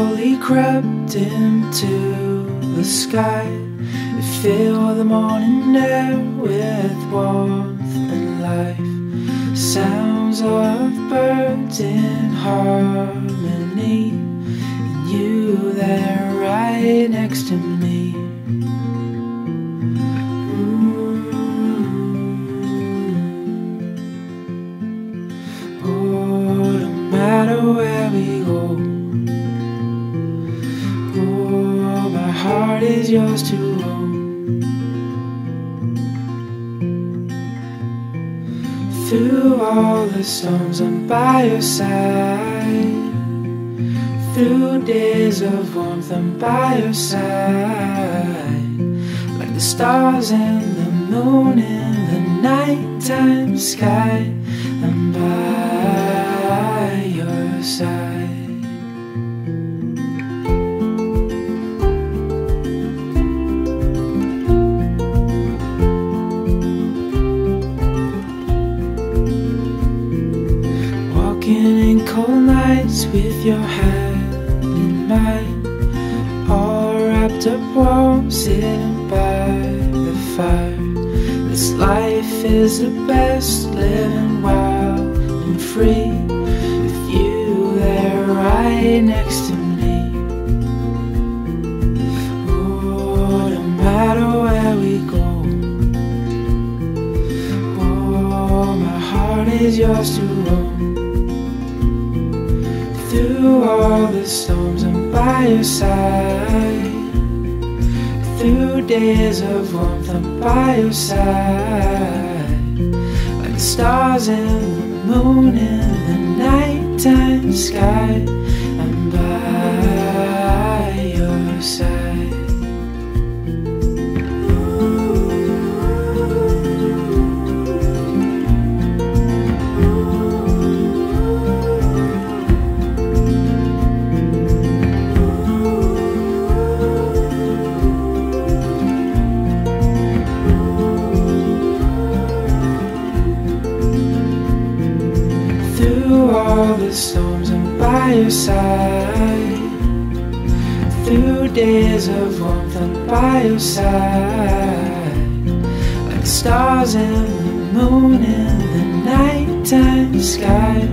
slowly crept into the sky. It filled the morning air with warmth and life. Sounds of birds in harmony, and you there right next to me. Heart is yours to own. Through all the storms, I'm by your side. Through days of warmth, I'm by your side. Like the stars and the moon in the nighttime sky, I'm by cold nights with your hand in mine, all wrapped up warm, sitting by the fire. This life is the best, living wild and free, with you there right next to me. Oh, no matter where we go. Oh, my heart is yours to own. Through all the storms, I'm by your side. Through days of warmth, I'm by your side. Like the stars and the moon in the nighttime sky, Through all the storms, I'm by your side. Through days of warmth, I'm by your side. Like stars and the moon in the nighttime sky,